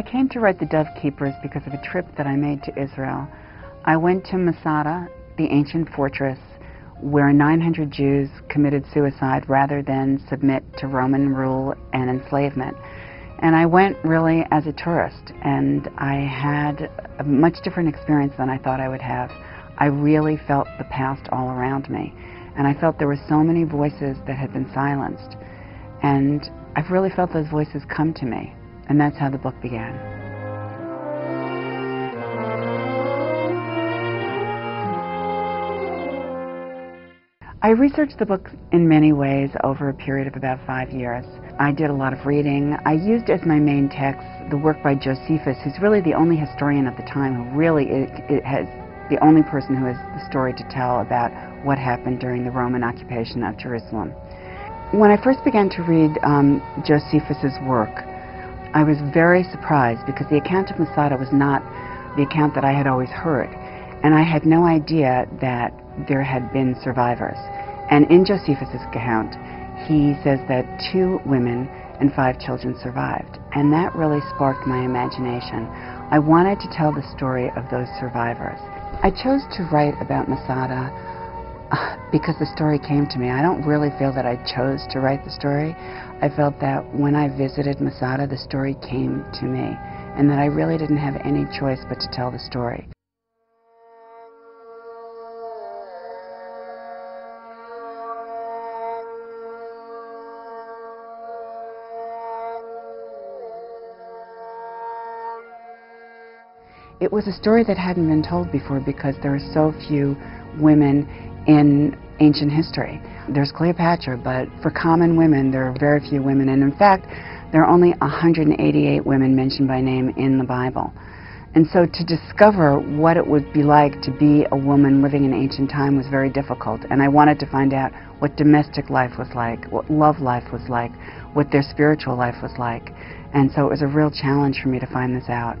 I came to write The Dove Keepers because of a trip that I made to Israel. I went to Masada, the ancient fortress, where 900 Jews committed suicide rather than submit to Roman rule and enslavement. And I went really as a tourist, and I had a much different experience than I thought I would have. I really felt the past all around me, and I felt there were so many voices that had been silenced. And I've really felt those voices come to me. And that's how the book began. I researched the book in many ways over a period of about five years. I did a lot of reading. I used as my main text the work by Josephus, who's really the only historian at the time who really has the only person who has the story to tell about what happened during the Roman occupation of Jerusalem. When I first began to read um, Josephus's work, I was very surprised because the account of Masada was not the account that I had always heard. And I had no idea that there had been survivors. And in Josephus's account, he says that two women and five children survived. And that really sparked my imagination. I wanted to tell the story of those survivors. I chose to write about Masada because the story came to me. I don't really feel that I chose to write the story. I felt that when I visited Masada, the story came to me, and that I really didn't have any choice but to tell the story. It was a story that hadn't been told before because there are so few women in ancient history. There's Cleopatra, but for common women, there are very few women. And in fact, there are only 188 women mentioned by name in the Bible. And so to discover what it would be like to be a woman living in ancient time was very difficult. And I wanted to find out what domestic life was like, what love life was like, what their spiritual life was like. And so it was a real challenge for me to find this out.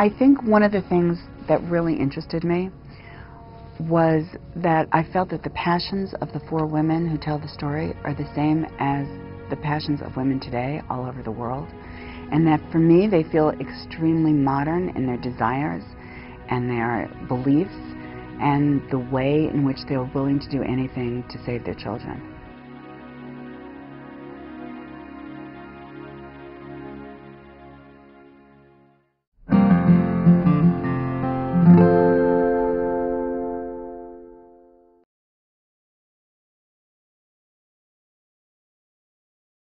I think one of the things that really interested me was that I felt that the passions of the four women who tell the story are the same as the passions of women today all over the world. And that for me, they feel extremely modern in their desires and their beliefs and the way in which they are willing to do anything to save their children.